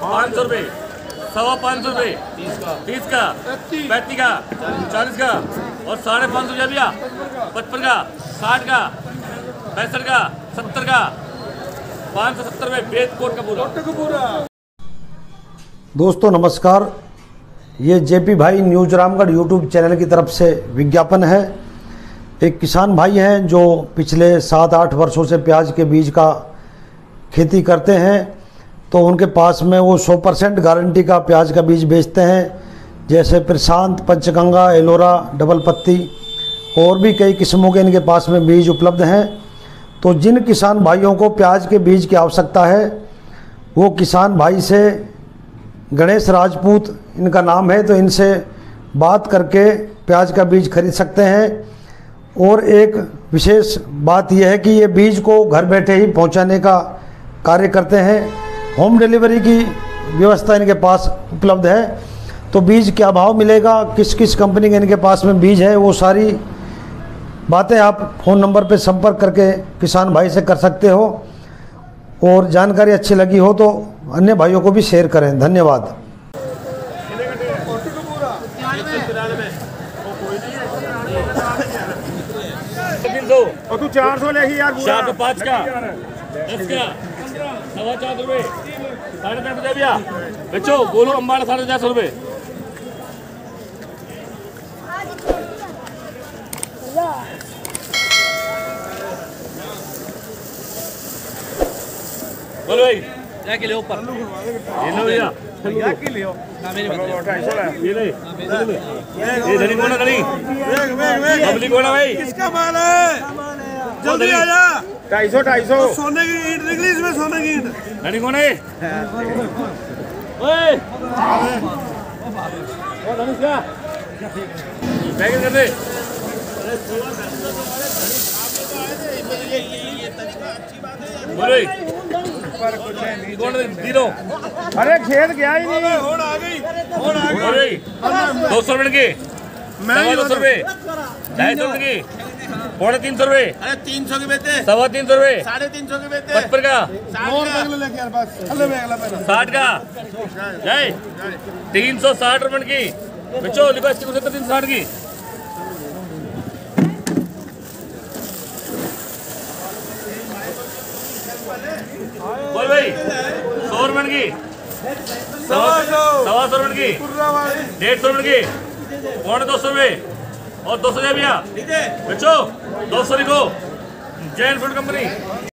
पाँच सौ सवा पाँच सौ तीस का पैंतीस का चालीस का और साढ़े पाँच सौ रुपया भैया पचपन का साठ का पैंसठ का सत्तर का पाँच सौ सत्तर रुपये बेच का पूरा दोस्तों नमस्कार। ये जेपी भाई न्यूज़ रामगढ़ यूट्यूब चैनल की तरफ़ से विज्ञापन है। एक किसान भाई हैं जो पिछले सात आठ वर्षों से प्याज के बीज का खेती करते हैं तो उनके पास में वो 100 परसेंट गारंटी का प्याज का बीज बेचते हैं जैसे प्रशांत पंचगंगा एलोरा डबल पत्ती और भी कई किस्मों के इनके पास में बीज उपलब्ध हैं। तो जिन किसान भाइयों को प्याज के बीज की आवश्यकता है, वो किसान भाई से गणेश राजपूत, इनका नाम है तो इनसे बात करके प्याज का बीज खरीद सकते हैं। और एक विशेष बात यह है कि ये बीज को घर बैठे ही पहुँचाने का कार्य करते हैं। होम डिलीवरी की व्यवस्था इनके पास उपलब्ध है। तो बीज क्या भाव मिलेगा? किस किस कंपनी के इनके पास में बीज है? वो सारी बातें आप फ़ोन नंबर पर संपर्क करके किसान भाई से कर सकते हो। और जानकारी अच्छी लगी हो तो अन्य भाइयों को भी शेयर करें। धन्यवाद। और तू चार सौ लेगी यार चार सौ पाँच का। दस का। सवा चार सौ रुपये साढ़े चार सौ रुपया भैया बच्चों बोलो अम्बाड़ा साढ़े चार सौ रुपये बोलो भाई। क्या किलो ऊपर। ये लो भैया। क्या की लियो ढाई सौ है ये ले ये धनी कौन है धनी? वेग वेग वेग। पब्लिक कौन है भाई? किसका माल है? जल्दी आ जा ढाई सौ ढाई सौ। सोने की ईंट निकली इसमें सोने की ईंट। धनी कौन है? ओए। ओ धनुष क्या पैकेट कर दे। अरे खेत गया ही नहीं। होड़ आ गई बोलो दो सौ रुपए के सवा दो सौ रुपए ढाई सौ रुपए की पौने तीन सौ रुपए अरे तीन सौ के बेटे सवा तीन सौ रुपए साढ़े तीन सौ के बेटे पचपन का। साठ का। जय तीन सौ साठ रुपए की बच्चों लिखो अस्सी को तीन सौ साठ की बोल भाई सौ रुपए की सवा सौ रुपए की डेढ़ सौ रुपए की पौने दो सौ रुपये और दो सौ भैया बच्चों दो सौ लिखो जैन फ़ूड कंपनी